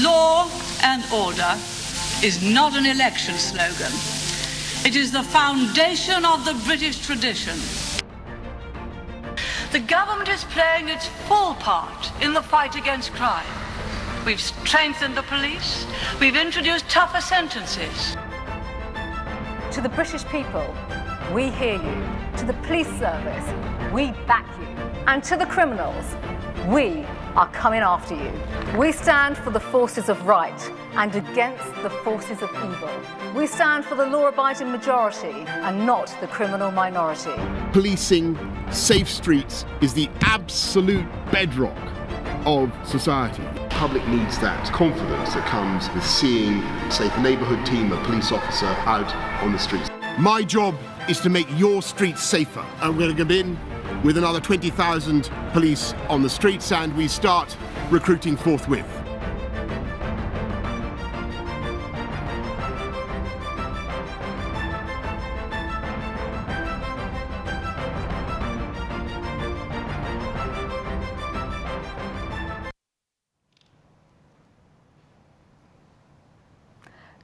Law and order is not an election slogan. It is the foundation of the British tradition. The government is playing its full part in the fight against crime. We've strengthened the police. We've introduced tougher sentences. To the British people, we hear you. To the police service, we back you. And to the criminals, we are coming after you. We stand for the forces of right and against the forces of evil. We stand for the law abiding majority and not the criminal minority. Policing safe streets is the absolute bedrock of society. The Public needs that confidence that comes with seeing, say, a neighbourhood team, a police officer out on the streets. My job is to make your streets safer. And we're going to go in with another 20,000 police on the streets and we start recruiting forthwith.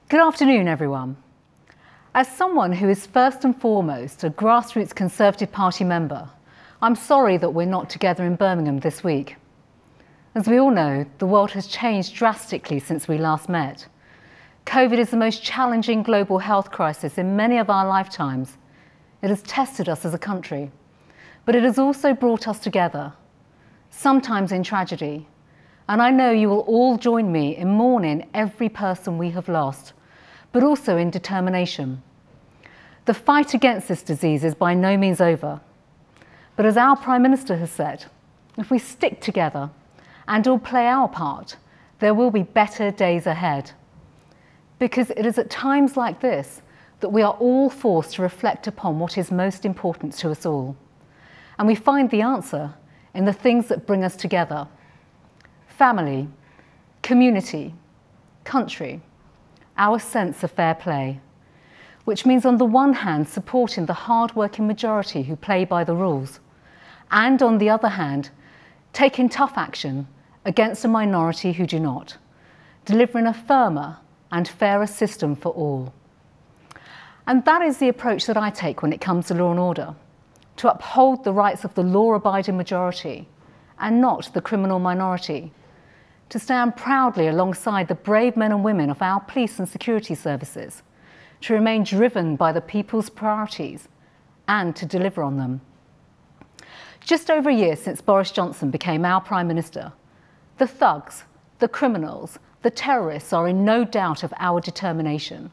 Good afternoon, everyone. As someone who is first and foremost a grassroots Conservative Party member, I'm sorry that we're not together in Birmingham this week. As we all know, the world has changed drastically since we last met. COVID is the most challenging global health crisis in many of our lifetimes. It has tested us as a country, but it has also brought us together, sometimes in tragedy. And I know you will all join me in mourning every person we have lost, but also in determination. The fight against this disease is by no means over. But as our Prime Minister has said, if we stick together and all play our part, there will be better days ahead. Because it is at times like this that we are all forced to reflect upon what is most important to us all. And we find the answer in the things that bring us together family, community, country, our sense of fair play. Which means, on the one hand, supporting the hard working majority who play by the rules and on the other hand, taking tough action against a minority who do not, delivering a firmer and fairer system for all. And that is the approach that I take when it comes to law and order, to uphold the rights of the law-abiding majority and not the criminal minority, to stand proudly alongside the brave men and women of our police and security services, to remain driven by the people's priorities and to deliver on them. Just over a year since Boris Johnson became our Prime Minister, the thugs, the criminals, the terrorists are in no doubt of our determination.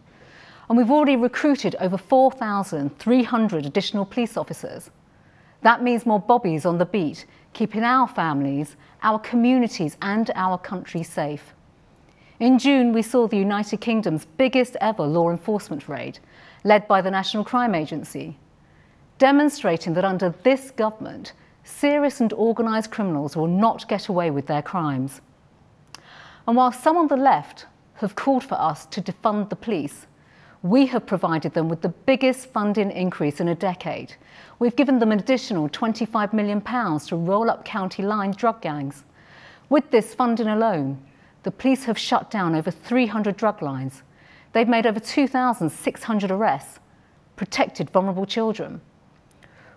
And we've already recruited over 4,300 additional police officers. That means more bobbies on the beat, keeping our families, our communities, and our country safe. In June, we saw the United Kingdom's biggest ever law enforcement raid, led by the National Crime Agency, demonstrating that under this government, serious and organised criminals will not get away with their crimes. And while some on the left have called for us to defund the police, we have provided them with the biggest funding increase in a decade. We've given them an additional £25 million to roll up county line drug gangs. With this funding alone, the police have shut down over 300 drug lines. They've made over 2,600 arrests, protected vulnerable children.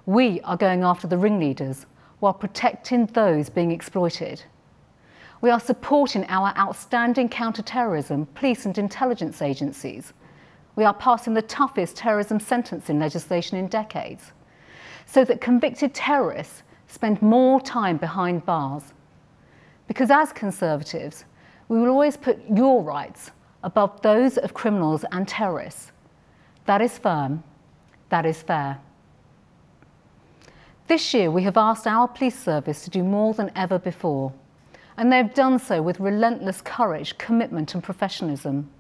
We are going after the ringleaders while protecting those being exploited. We are supporting our outstanding counter-terrorism, police and intelligence agencies. We are passing the toughest terrorism sentencing legislation in decades so that convicted terrorists spend more time behind bars. Because as Conservatives, we will always put your rights above those of criminals and terrorists. That is firm, that is fair. This year, we have asked our police service to do more than ever before, and they've done so with relentless courage, commitment, and professionalism.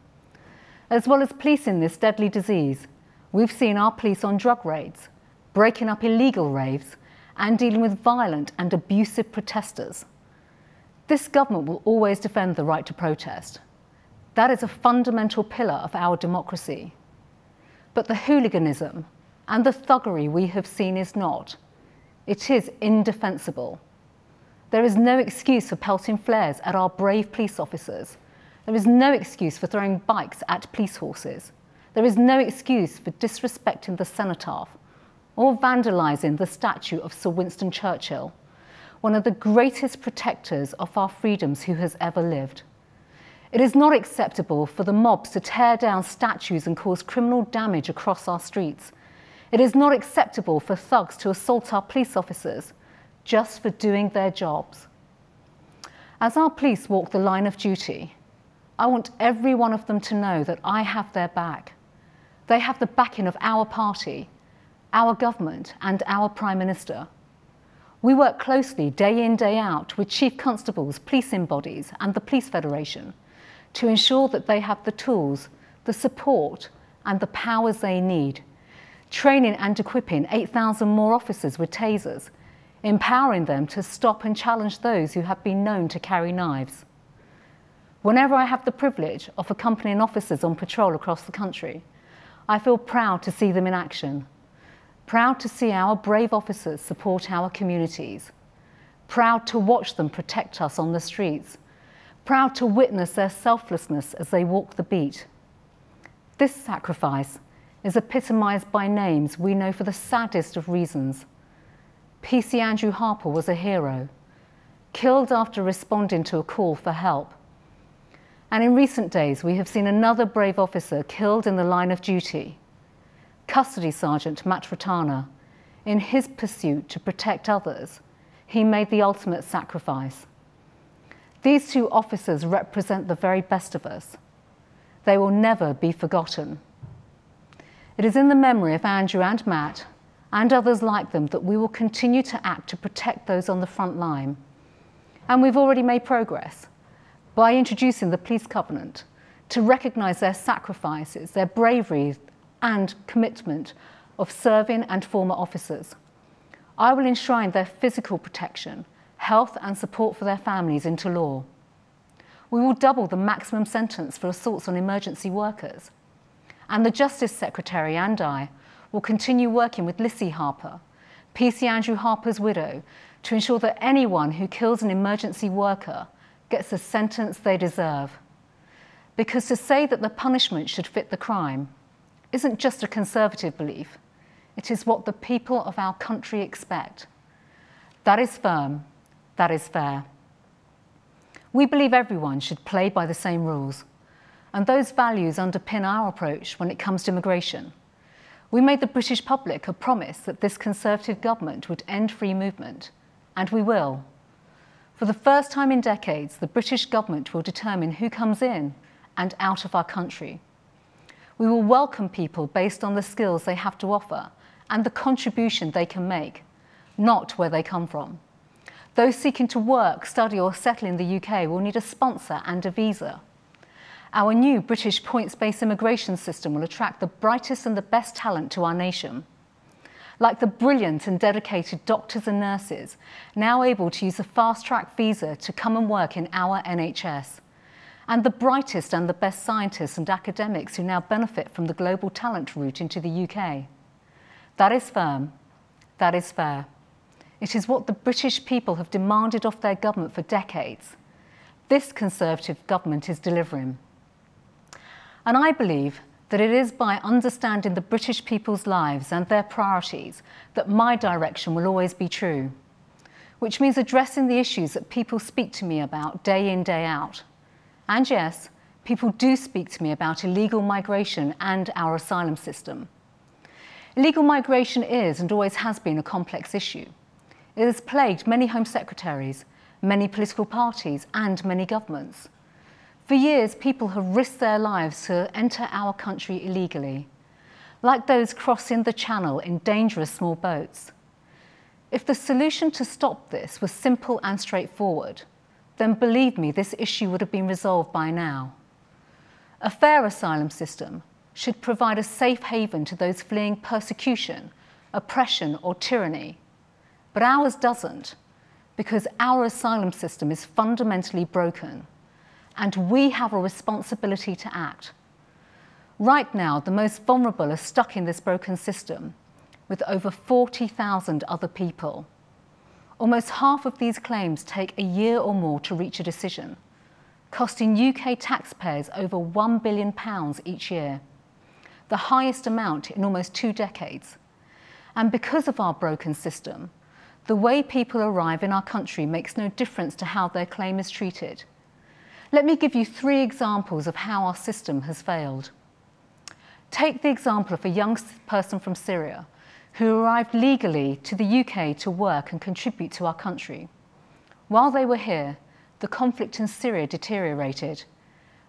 As well as policing this deadly disease, we've seen our police on drug raids, breaking up illegal raves, and dealing with violent and abusive protesters. This government will always defend the right to protest. That is a fundamental pillar of our democracy. But the hooliganism and the thuggery we have seen is not. It is indefensible. There is no excuse for pelting flares at our brave police officers. There is no excuse for throwing bikes at police horses. There is no excuse for disrespecting the cenotaph or vandalising the statue of Sir Winston Churchill, one of the greatest protectors of our freedoms who has ever lived. It is not acceptable for the mobs to tear down statues and cause criminal damage across our streets. It is not acceptable for thugs to assault our police officers just for doing their jobs. As our police walk the line of duty, I want every one of them to know that I have their back. They have the backing of our party, our government, and our Prime Minister. We work closely day in, day out with chief constables, policing bodies, and the Police Federation to ensure that they have the tools, the support, and the powers they need. Training and equipping 8,000 more officers with tasers, empowering them to stop and challenge those who have been known to carry knives. Whenever I have the privilege of accompanying officers on patrol across the country, I feel proud to see them in action, proud to see our brave officers support our communities, proud to watch them protect us on the streets, proud to witness their selflessness as they walk the beat. This sacrifice is epitomised by names we know for the saddest of reasons. PC Andrew Harper was a hero, killed after responding to a call for help. And in recent days, we have seen another brave officer killed in the line of duty, Custody Sergeant Matt Ratana. In his pursuit to protect others, he made the ultimate sacrifice. These two officers represent the very best of us. They will never be forgotten. It is in the memory of Andrew and Matt and others like them that we will continue to act to protect those on the front line. And we've already made progress by introducing the Police Covenant to recognise their sacrifices, their bravery and commitment of serving and former officers. I will enshrine their physical protection, health and support for their families into law. We will double the maximum sentence for assaults on emergency workers. And the Justice Secretary and I will continue working with Lissy Harper, PC Andrew Harper's widow, to ensure that anyone who kills an emergency worker gets the sentence they deserve. Because to say that the punishment should fit the crime isn't just a conservative belief, it is what the people of our country expect. That is firm, that is fair. We believe everyone should play by the same rules, and those values underpin our approach when it comes to immigration. We made the British public a promise that this Conservative government would end free movement, and we will. For the first time in decades, the British government will determine who comes in and out of our country. We will welcome people based on the skills they have to offer and the contribution they can make, not where they come from. Those seeking to work, study, or settle in the UK will need a sponsor and a visa. Our new British points-based immigration system will attract the brightest and the best talent to our nation. Like the brilliant and dedicated doctors and nurses, now able to use a fast-track visa to come and work in our NHS. And the brightest and the best scientists and academics who now benefit from the global talent route into the UK. That is firm, that is fair. It is what the British people have demanded of their government for decades. This Conservative government is delivering. And I believe that it is by understanding the British people's lives and their priorities that my direction will always be true, which means addressing the issues that people speak to me about day in, day out. And yes, people do speak to me about illegal migration and our asylum system. Illegal migration is and always has been a complex issue. It has plagued many Home Secretaries, many political parties, and many governments. For years, people have risked their lives to enter our country illegally, like those crossing the channel in dangerous small boats. If the solution to stop this was simple and straightforward, then believe me, this issue would have been resolved by now. A fair asylum system should provide a safe haven to those fleeing persecution, oppression, or tyranny. But ours doesn't, because our asylum system is fundamentally broken and we have a responsibility to act. Right now, the most vulnerable are stuck in this broken system with over 40,000 other people. Almost half of these claims take a year or more to reach a decision, costing UK taxpayers over £1 billion each year, the highest amount in almost two decades. And because of our broken system, the way people arrive in our country makes no difference to how their claim is treated. Let me give you three examples of how our system has failed. Take the example of a young person from Syria who arrived legally to the UK to work and contribute to our country. While they were here, the conflict in Syria deteriorated,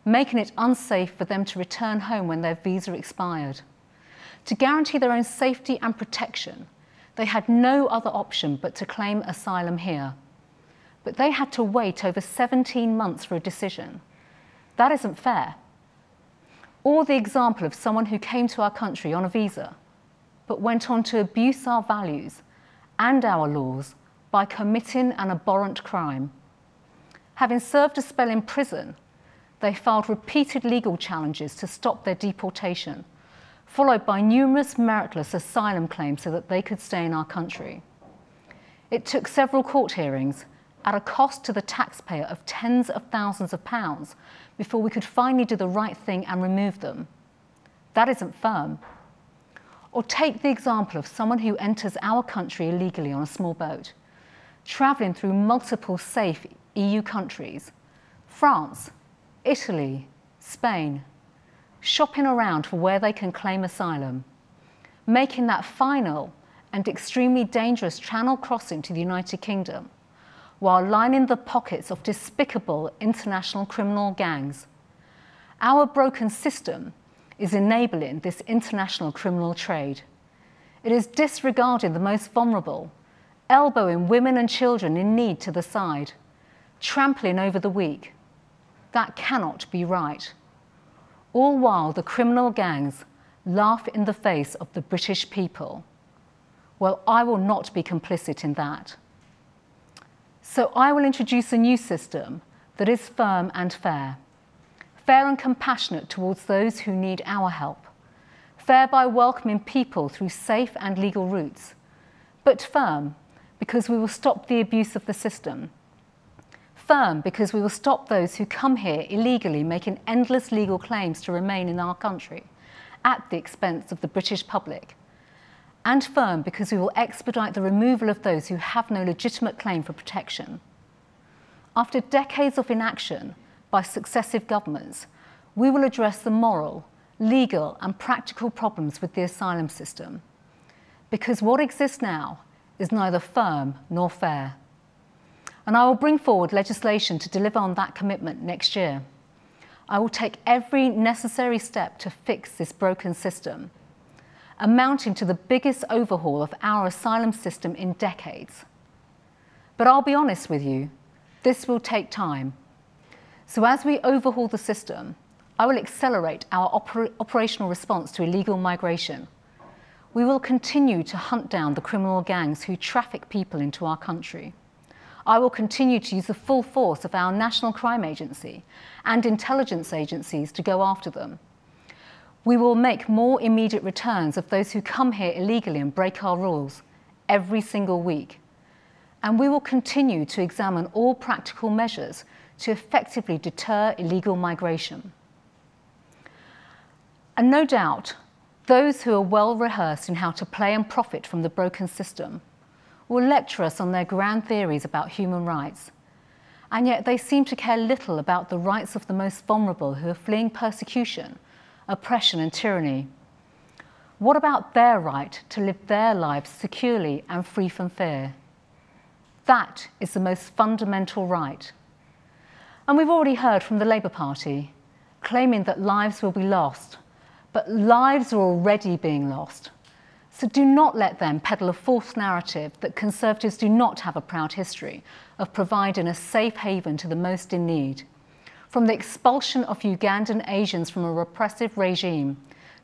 making it unsafe for them to return home when their visa expired. To guarantee their own safety and protection, they had no other option but to claim asylum here. But they had to wait over 17 months for a decision. That isn't fair. Or the example of someone who came to our country on a visa but went on to abuse our values and our laws by committing an abhorrent crime. Having served a spell in prison, they filed repeated legal challenges to stop their deportation, followed by numerous meritless asylum claims so that they could stay in our country. It took several court hearings at a cost to the taxpayer of tens of thousands of pounds before we could finally do the right thing and remove them. That isn't firm. Or take the example of someone who enters our country illegally on a small boat, travelling through multiple safe EU countries, France, Italy, Spain, shopping around for where they can claim asylum, making that final and extremely dangerous channel crossing to the United Kingdom, while lining the pockets of despicable international criminal gangs. Our broken system is enabling this international criminal trade. It is disregarding the most vulnerable, elbowing women and children in need to the side, trampling over the weak. That cannot be right. All while the criminal gangs laugh in the face of the British people. Well, I will not be complicit in that. So I will introduce a new system that is firm and fair fair and compassionate towards those who need our help, fair by welcoming people through safe and legal routes, but firm because we will stop the abuse of the system. Firm because we will stop those who come here illegally making endless legal claims to remain in our country at the expense of the British public. And firm because we will expedite the removal of those who have no legitimate claim for protection. After decades of inaction, by successive governments, we will address the moral, legal, and practical problems with the asylum system. Because what exists now is neither firm nor fair. And I will bring forward legislation to deliver on that commitment next year. I will take every necessary step to fix this broken system, amounting to the biggest overhaul of our asylum system in decades. But I'll be honest with you, this will take time. So as we overhaul the system, I will accelerate our oper operational response to illegal migration. We will continue to hunt down the criminal gangs who traffic people into our country. I will continue to use the full force of our National Crime Agency and intelligence agencies to go after them. We will make more immediate returns of those who come here illegally and break our rules every single week. And we will continue to examine all practical measures to effectively deter illegal migration. And no doubt, those who are well rehearsed in how to play and profit from the broken system will lecture us on their grand theories about human rights. And yet they seem to care little about the rights of the most vulnerable who are fleeing persecution, oppression, and tyranny. What about their right to live their lives securely and free from fear? That is the most fundamental right. And we've already heard from the Labour Party claiming that lives will be lost, but lives are already being lost. So do not let them peddle a false narrative that Conservatives do not have a proud history of providing a safe haven to the most in need. From the expulsion of Ugandan Asians from a repressive regime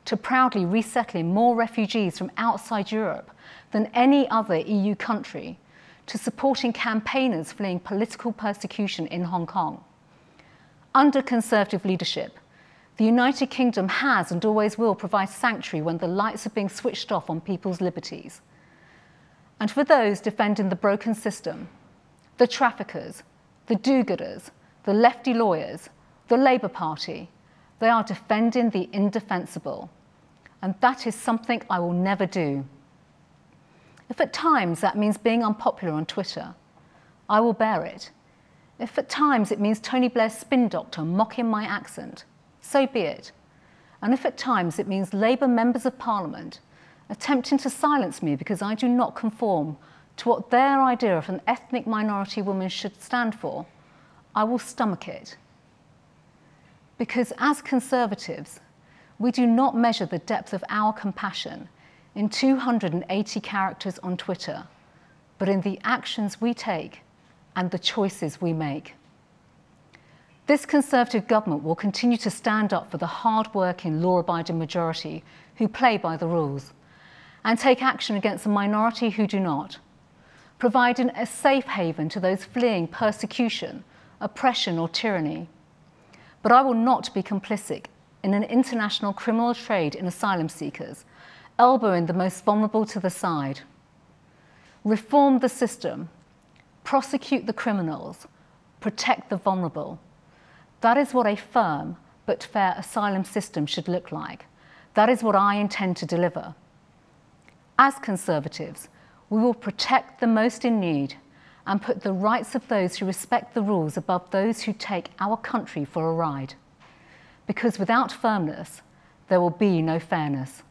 to proudly resettling more refugees from outside Europe than any other EU country, to supporting campaigners fleeing political persecution in Hong Kong under Conservative leadership, the United Kingdom has and always will provide sanctuary when the lights are being switched off on people's liberties. and for those defending the broken system, the traffickers, the do-gooders, the lefty lawyers, the Labour Party, they are defending the indefensible. And that is something I will never do. If at times that means being unpopular on Twitter, I will bear it. If at times it means Tony Blair's spin doctor mocking my accent, so be it. And if at times it means Labour members of Parliament attempting to silence me because I do not conform to what their idea of an ethnic minority woman should stand for, I will stomach it. Because as Conservatives, we do not measure the depth of our compassion in 280 characters on Twitter, but in the actions we take and the choices we make. This Conservative government will continue to stand up for the hard-working, law-abiding majority who play by the rules and take action against the minority who do not, providing a safe haven to those fleeing persecution, oppression or tyranny. But I will not be complicit in an international criminal trade in asylum seekers, elbowing the most vulnerable to the side. Reform the system, prosecute the criminals, protect the vulnerable. That is what a firm but fair asylum system should look like. That is what I intend to deliver. As Conservatives, we will protect the most in need and put the rights of those who respect the rules above those who take our country for a ride. Because without firmness, there will be no fairness.